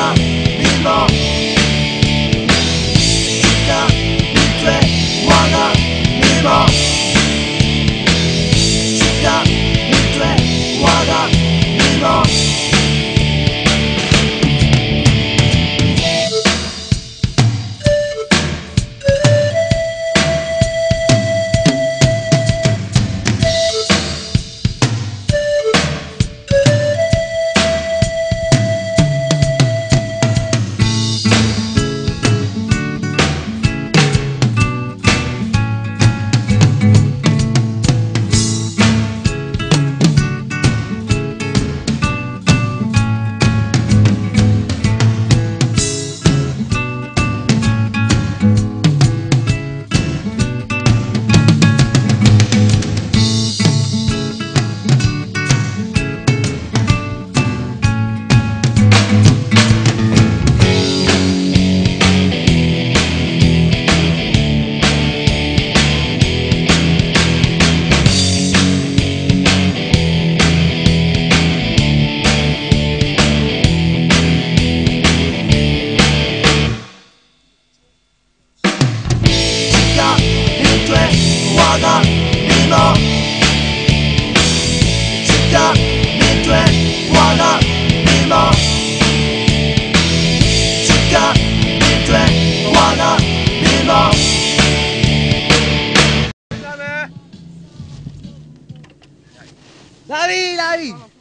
China. ကမင်းမောချစ်တာမင်းတွေဝါကမင်းမောချစ်တာမင်းတွေဝါကမင်းမောလာရီလာရီ